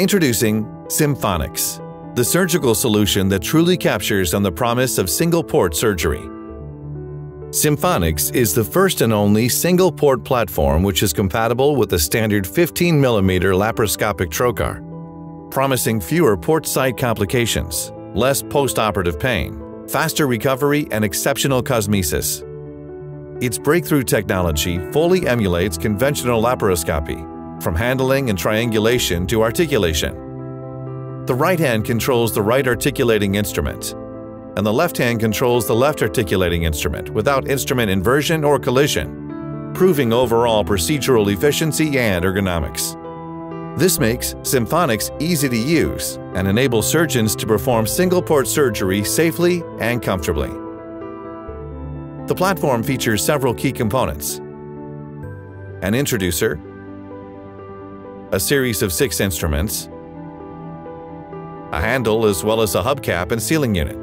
Introducing symphonX, the surgical solution that truly captures on the promise of single-port surgery. symphonX is the first and only single-port platform which is compatible with the standard 15mm laparoscopic trocar, promising fewer port site complications, less post-operative pain, faster recovery, and exceptional cosmesis. Its breakthrough technology fully emulates conventional laparoscopy, from handling and triangulation to articulation. The right hand controls the right articulating instrument, and the left hand controls the left articulating instrument without instrument inversion or collision, proving overall procedural efficiency and ergonomics. This makes symphonX easy to use and enables surgeons to perform single-port surgery safely and comfortably. The platform features several key components. An introducer, a series of six instruments, a handle as well as a hubcap and sealing unit.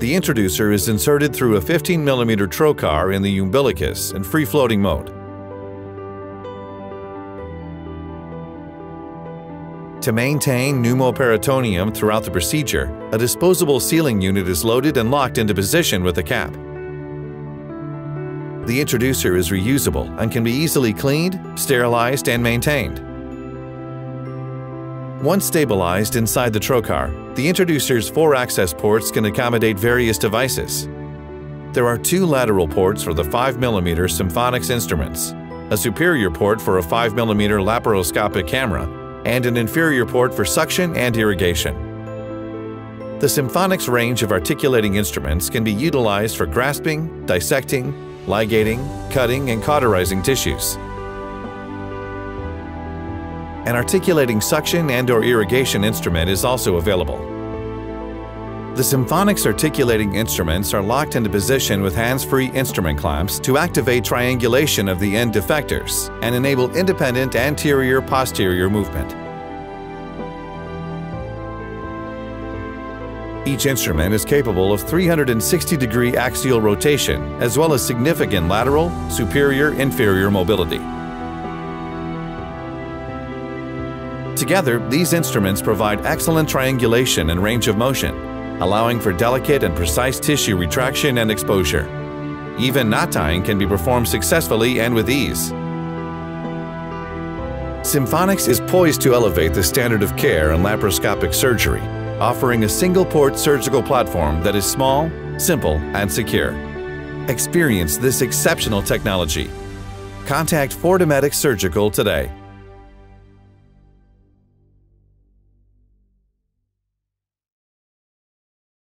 The introducer is inserted through a 15mm trocar in the umbilicus in free-floating mode. To maintain pneumoperitoneum throughout the procedure, a disposable sealing unit is loaded and locked into position with a cap. The introducer is reusable and can be easily cleaned, sterilized, and maintained. Once stabilized inside the trocar, the introducer's four access ports can accommodate various devices. There are two lateral ports for the 5mm symphonX instruments, a superior port for a 5mm laparoscopic camera, and an inferior port for suction and irrigation. The symphonX range of articulating instruments can be utilized for grasping, dissecting, ligating, cutting, and cauterizing tissues. An articulating suction and or irrigation instrument is also available. The symphonX articulating instruments are locked into position with hands-free instrument clamps to activate triangulation of the end effectors and enable independent anterior-posterior movement. Each instrument is capable of 360-degree axial rotation as well as significant lateral, superior, inferior mobility. Together, these instruments provide excellent triangulation and range of motion, allowing for delicate and precise tissue retraction and exposure. Even knot tying can be performed successfully and with ease. symphonX is poised to elevate the standard of care in laparoscopic surgery, offering a single-port surgical platform that is small, simple, and secure. Experience this exceptional technology. Contact Fortimedix Surgical today.